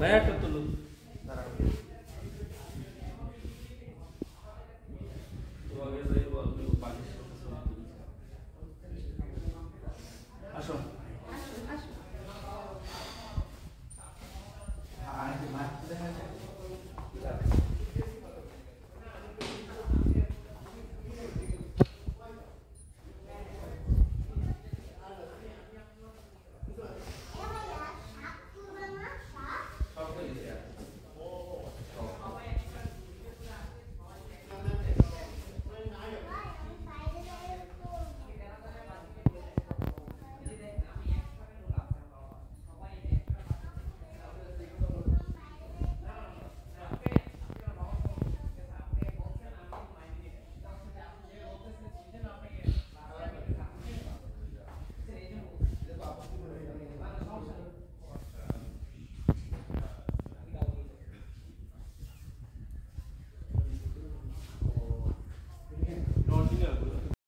बैठ तो